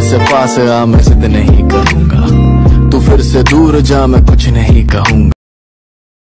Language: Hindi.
फिर से पास आ मैं जिद नहीं करूँगा। तू फिर से दूर जा, मैं कुछ नहीं कहूँगा।